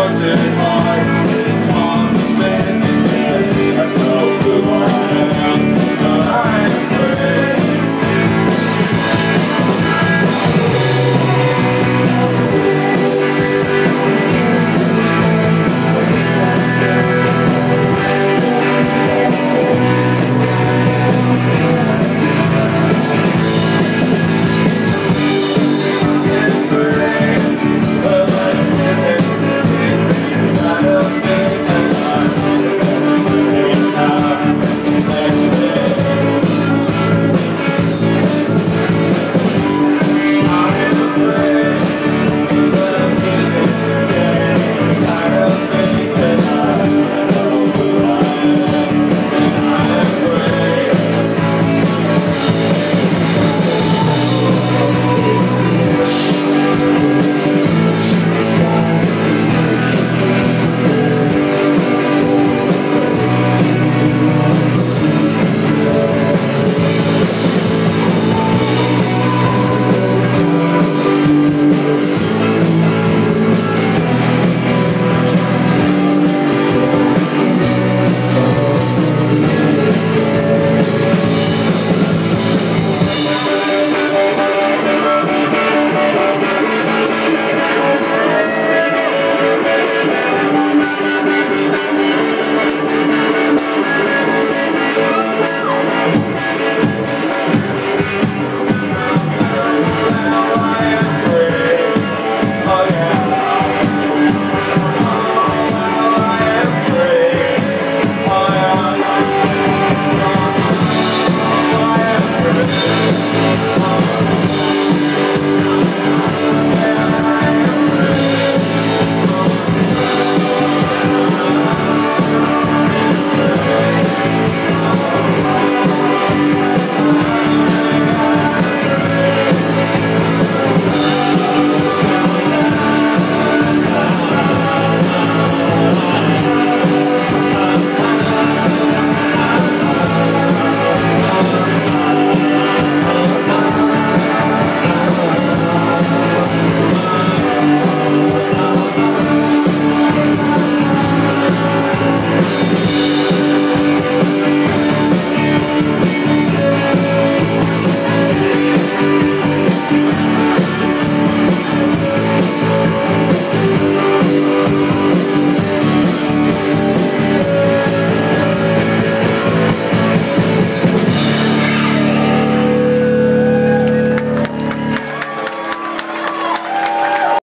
Georgia.